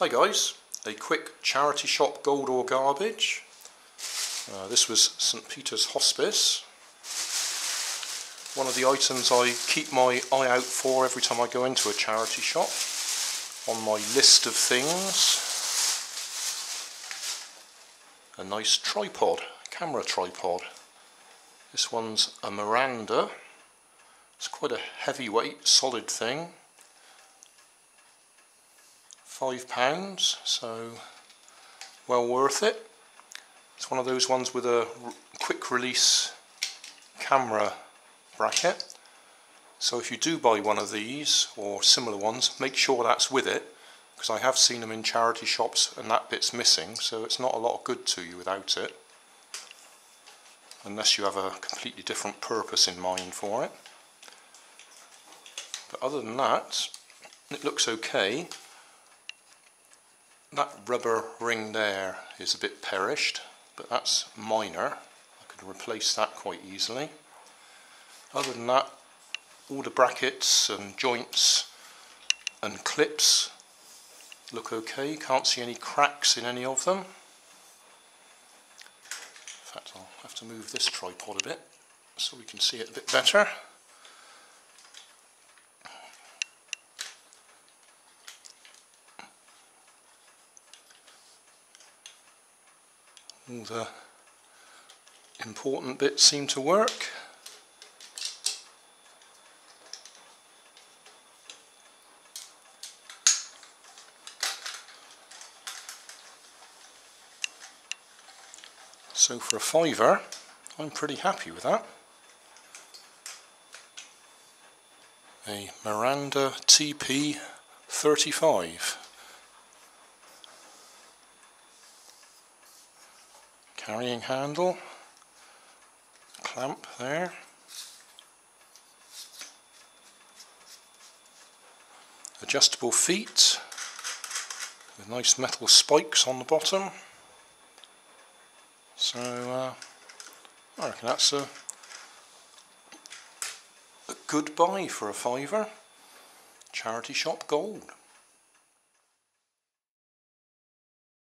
Hi guys, a quick charity shop gold or garbage. Uh, this was St Peter's Hospice. One of the items I keep my eye out for every time I go into a charity shop on my list of things. A nice tripod, camera tripod. This one's a Miranda. It's quite a heavyweight, solid thing five pounds so well worth it. It's one of those ones with a quick release camera bracket. So if you do buy one of these or similar ones make sure that's with it because I have seen them in charity shops and that bit's missing so it's not a lot of good to you without it. Unless you have a completely different purpose in mind for it. But other than that it looks okay that rubber ring there is a bit perished, but that's minor. I could replace that quite easily. Other than that, all the brackets and joints and clips look okay. Can't see any cracks in any of them. In fact, I'll have to move this tripod a bit so we can see it a bit better. All the important bits seem to work. So for a fiver, I'm pretty happy with that. A Miranda TP35. Carrying handle, clamp there. Adjustable feet with nice metal spikes on the bottom. So uh, I reckon that's a, a good buy for a fiver. Charity shop gold.